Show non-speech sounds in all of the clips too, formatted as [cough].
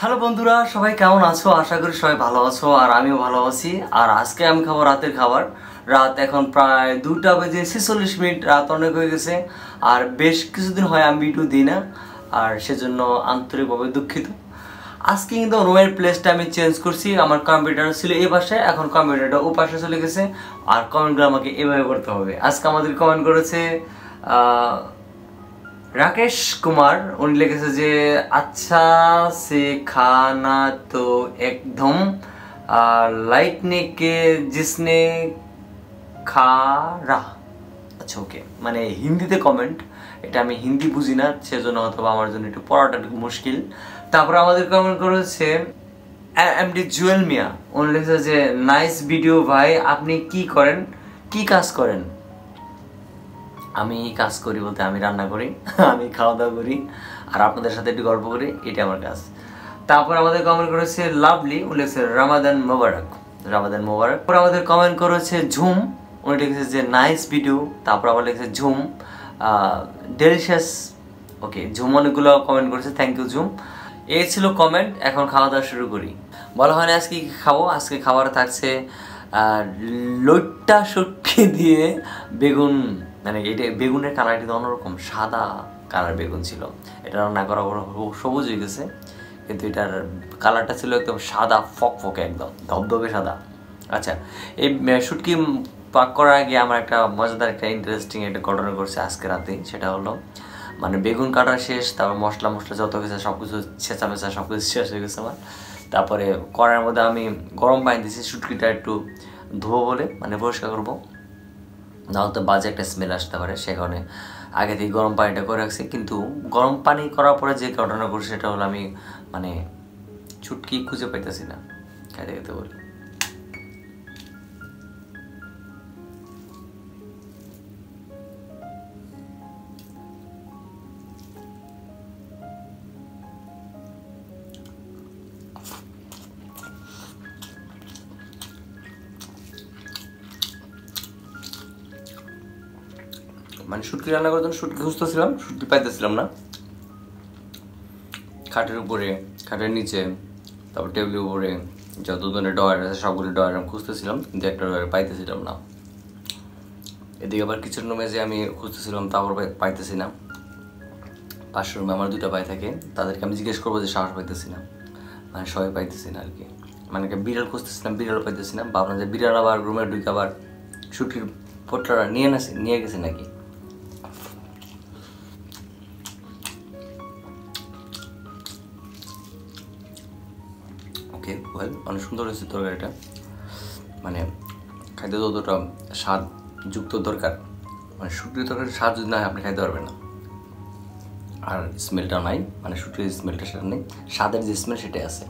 Hello বন্ধুরা, সবাই কেমন আছো? আশা করি সবাই ভালো আছো আর আমিও ভালো আছি। আর আজকে আমি খাব রাতের খাবার। রাত এখন প্রায় দুটা বেজে ছেচল্লিশ মিনিট, রাত অনেক হয়ে গেছে। আর বেশ কিছুদিন হয় আমি ভিডিও দিই না, আর সেজন্য আন্তরিকভাবে দুঃখিত। আজকে কিন্তু রুমের প্লেসটা আমি চেঞ্জ করছি। আমার কম্পিউটার ছিল এই পাশে, এখন কম্পিউটারটা ও পাশে চলে গেছে। আর কমেন্টগুলো আমাকে এভাবে করতে হবে। আজকে আমাদের কমেন্ট করেছে রাকেশ কুমার, উনি লিখেছে যে আচ্ছা সে খানা তো একদম লাইটনে কে জিসনে খা রা আচ্ছা ওকে মানে হিন্দিতে কমেন্ট এটা আমি হিন্দি বুঝি না, সেজন্য অথবা আমার জন্য একটু পড়াটা একটু মুশকিল। তারপরে আমাদের কমেন্ট করেছে এমডি জুয়েল মিয়া, উনি লিখেছে যে, নাইস ভিডিও ভাই, আপনি কি করেন? কি কাজ করেন? আমি কাজ করি বলতে আমি রান্না করি, [laughs] আমি খাওয়া দাওয়া করি, আর আপনাদের সাথে একটু গল্প করি এটা আমার কাজ। তারপর আমাদের কমেন্ট করেছে লাভলি উনি লিখেছে রামাদান মোবারক। রামাদান মোবারক। তারপর আমাদের কমেন্ট করেছে ঝুম। উনি লিখেছে যে, নাইস ভিডিও। তারপর আবার লিখেছে, ঝুম। ডেলিশিয়াস ওকে, ঝুম, অনেকগুলো কমেন্ট করেছে থ্যাংক ইউ ঝুম। এই ছিল কমেন্ট এখন খাওয়া দাওয়া শুরু করি। বলা হয় না আজকে কি খাব, আজকে খাবার থাকছে লইট্টা শুটকি দিয়ে বেগুন মানে এটা বেগুনের কালারটি তো অন্যরকম, সাদা কালার বেগুন ছিল। এটা রান্না করা সবুজ হয়ে গেছে, কিন্তু এটার কালারটা ছিল একদম সাদা ফক ফকে একদম, ধবধবে সাদা। আচ্ছা এই শুটকি পাক করার আগে আমার একটা মজাদার একটা ইন্টারেস্টিং একটা ঘটনা করছে আজকে রাতে, সেটা হলো মানে বেগুন কাটা শেষ, তারপর মশলা মশলা যত কিছু সব কিছু ছেঁচা মেচা সব কিছু শেষ হয়ে গেছে আমার। তারপরে কড়াইয়ের মধ্যে আমি গরম পানি দিয়েছি, শুটকিটা একটু ধোবো বলে মানে পরিষ্কার করব। নাহলে তো বাজে একটা স্মেল আসতে পারে, সে কারণে আগে থেকে গরম পানিটা করে রাখছি। কিন্তু গরম পানি করার পরে যে ঘটনা ঘটছে সেটা হলো আমি মানে ছুটকি খুঁজে পাইতেছি না খাইতে খেতে বলি। মানে শুটকি রান্না করার জন্য শুটকি খুঁজতেছিলাম, শুটকি পাইতেছিলাম না। খাটের উপরে, খাটের নিচে, তারপর টেবিলের উপরে যত ধরনের ডয়ার আছে, সবগুলো ডয়ার আমি খুঁজতেছিলাম, কিন্তু একটা ডয়ার পাইতেছিলাম না। এদিকে আবার কিচেন রুমে যে আমি খুঁজতেছিলাম তারপর পাইতেছি না। পাশের রুমে আমার দুটো পাই থাকে, তাদেরকে আমি জিজ্ঞেস করব যে সাহস পাইতেছি না। মানে সবাই পাইতেছি না আর কি। মানে বিড়াল খুঁজতেছিলাম বিড়াল পাইতেছি না। ভাবলাম যে বিড়াল আবার রুমে ঢুকে আবার শুটকির পোটলাটা নিয়ে নাসি নিয়ে গেছে নাকি? ওকে অনেক সুন্দর হয়েছে তরকারিটা। মানে খাইতে যতটা স্বাদ যুক্ত দরকার। মানে শুটকির তরকারি স্বাদ যদি না হয়, আপনি খাইতে পারবেন না। আর স্মেলটা নাই মানে শুটকির স্মেলটা সেটা নেই, স্বাদের যে স্মেল সেটাই আছে।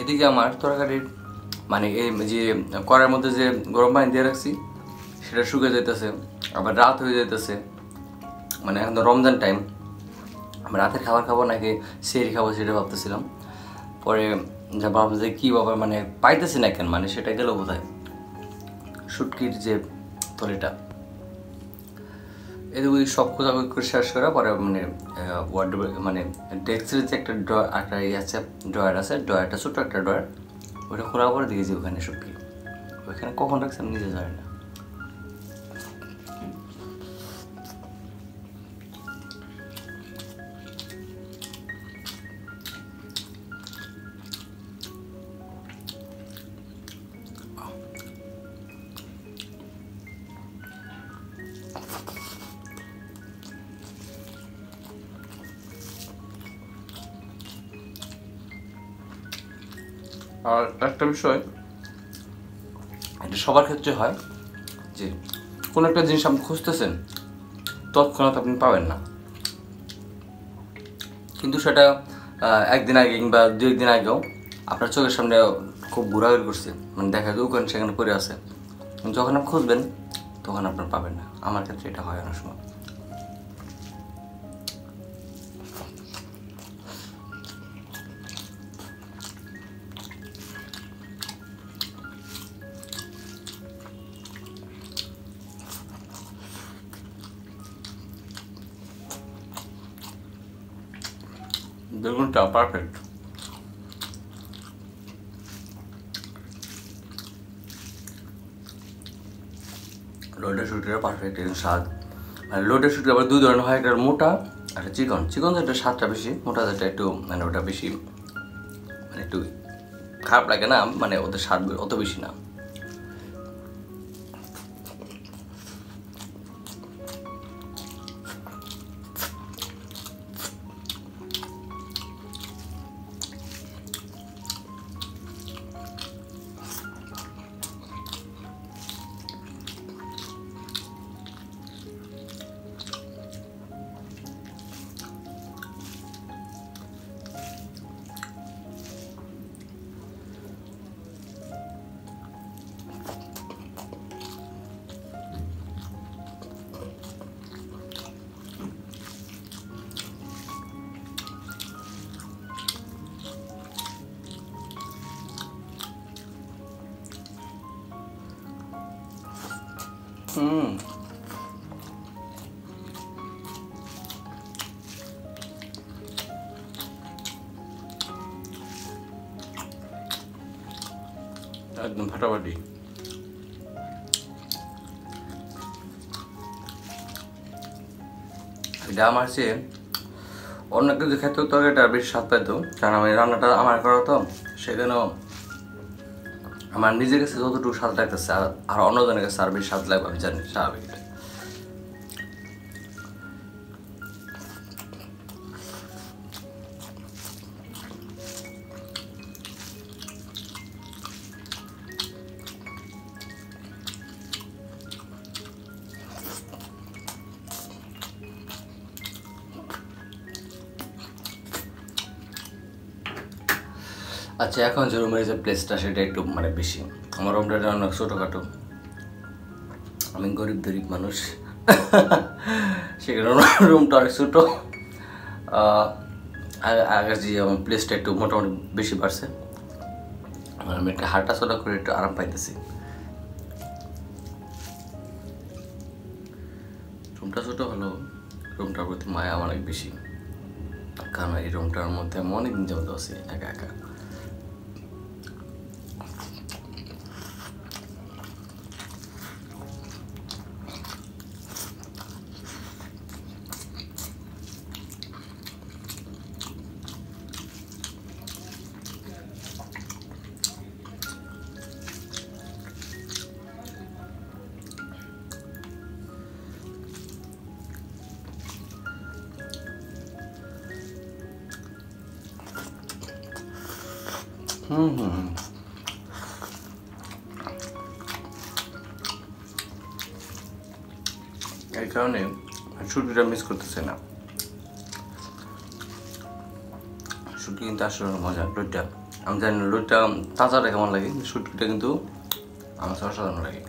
এদিকে আমার তরকারির মানে এই যে কড়ার মধ্যে যে গরম পানি দিয়ে রাখছি, সেটা শুকে যেতেছে আবার রাত হয়ে যেতেছে মানে এখন রমজান টাইম আমি রাতের খাবার খাব নাকি সেরি খাব সেটা ভাবতেছিলাম। পরে যা ভাবলাম যে কী বাবা মানে পাইতেছি না কেন মানে সেটা গেল কোথায়? শুটকির যে তলিটা। এদিকে সব খোঁজাখুঁজি করে শেষ করা, পরে মানে ওয়ার্ড মানে ডেস্কের যে একটা ড্রয়ার একটা ইয়ে আছে ড্রয়ার আছে ড্রয়ারটা ছোটো একটা ড্রয়ার ওটা খোলা করে দিয়েছি ওখানে সবকে ওইখানে কখন রাখছে আমি নিজে জানি না। আর একটা বিষয়, এটা সবার ক্ষেত্রে হয় যে, কোনো একটা জিনিস আপনি খুঁজতেছেন, তৎক্ষণাৎ আপনি পাবেন না। কিন্তু সেটা একদিন আগে কিংবা দু একদিন আগেও আপনার চোখের সামনে খুব ঘোরাঘুরি করছে মানে দেখা যায়, ওখানে সেখানে পড়ে আছে। যখন আপনি খুঁজবেন, তখন আপনার পাবেন না। আমার ক্ষেত্রে এটা হয় অনেক সময়। বেগুনটা পারফেক্ট লোডের শুটিটা পারফেক্ট এরকম স্বাদ। আর লোডের শুটি আবার দুই ধরনের হয়, একটা মোটা একটা চিকন। চিকন যেটা স্বাদটা বেশি, মোটা যেটা একটু মানে ওটা বেশি মানে একটু খারাপ লাগে না মানে ওদের স্বাদ অত বেশি না। একদম ফাটাফাটি। এটা আমার চেয়ে অন্য কিছু খেতে এটা বেশি স্বাদ পেতো কারণ আমি রান্নাটা আমার করা তো সেখানেও আমার নিজের কাছে যতটুকু স্বাদ লাগতেছে, আর আর অন্যজনের কাছে আর বেশি স্বাদ লাগবে, আমি জানি, স্বাভাবিক। আচ্ছা এখন যে রুমের যে প্লেসটা সেটা একটু মানে বেশি। আমার রুমটা অনেক ছোটোখাটো। আমি গরিব গরিব মানুষ। [laughs] সেখানে রুমটা অনেক ছোটো। আগে- যে আমার প্লেসটা একটু মোটামুটি বেশি বাড়ছে। আমি একটা হাঁটা চলা করে একটু আরাম পাইতেছি। রুমটা ছোটো হলো রুমটার প্রতি মায়া অনেক বেশি। কারণ এই রুমটার মধ্যে আমি অনেকদিন যাবত আছি, একা একা। হুম হুম। এই কারণে ছুটিটা মিস করতেছে না। ছুটি কিন্তু আসলে মজা লুটটা আমি জানি না লুটটা তাজাটা কেমন লাগে ছুটিটা কিন্তু আমার সাধারণ লাগে।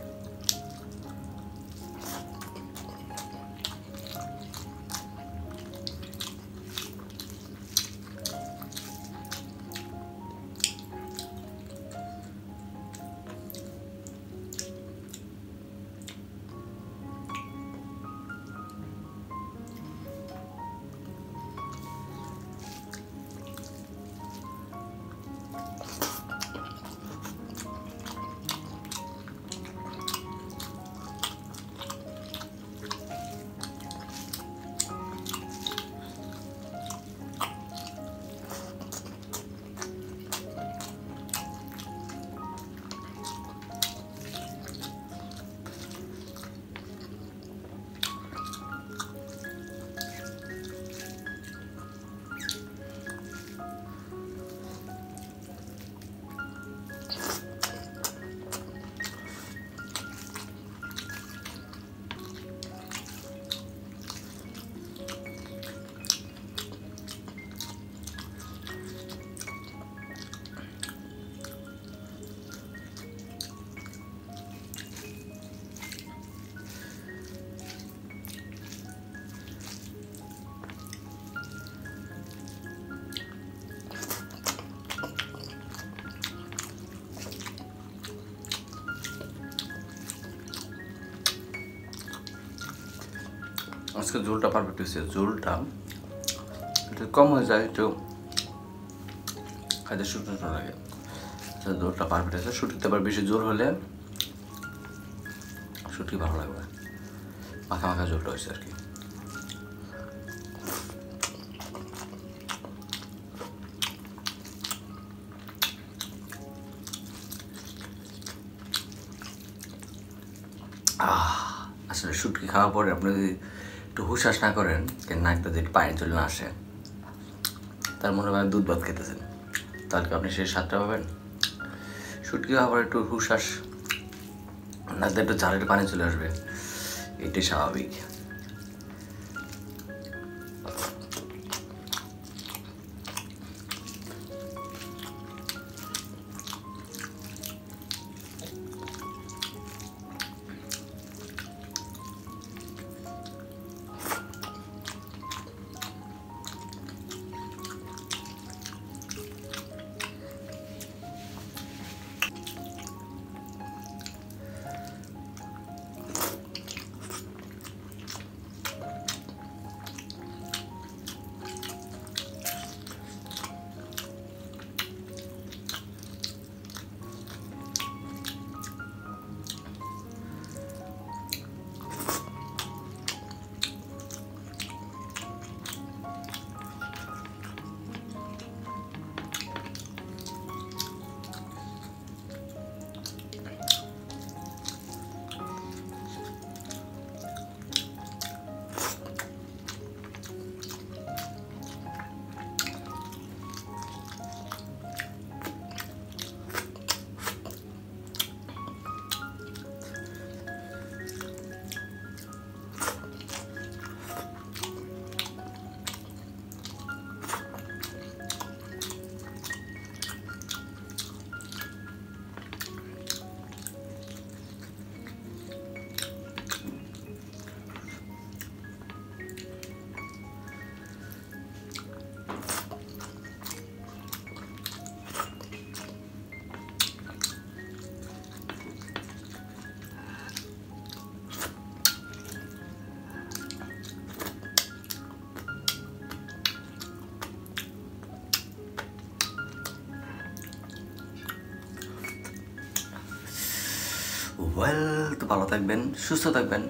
আজকে ঝোলটা পারফেক্ট হয়েছে। ঝোলটা একটু কম হয়ে যায়, একটু খাইতে শুকনো শুকনো লাগে। তো জোরটা পারফেক্ট আছে শুটিতে আবার বেশি জোর হলে শুটকি ভালো লাগবে মাখা মাখা জোরটা হয়েছে আর কি। আসলে শুটকি খাওয়ার পরে আপনি যদি একটু হুশাস না করেন যে নাকটা যদি পানি চলে না আসে তার মনে হয় দুধ ভাত খেতেছেন। তাহলে আপনি সেই স্বাদটা পাবেন? শুটকি খাবার একটু হুশাস নাকটা একটু ঝালের পানি চলে আসবে। এটি স্বাভাবিক। ওয়েল তো ভালো থাকবেন, সুস্থ থাকবেন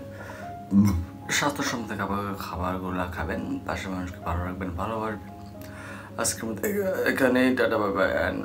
স্বাস্থ্যসম্মত খাবার, খাবারগুলো খাবেন, পাশের মানুষকে ভালো রাখবেন, ভালোবাসবেন। আজকের মধ্যে এখানেই, টাটা বাই অ্যান্ড